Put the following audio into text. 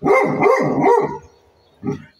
Woo! Mm-hmm.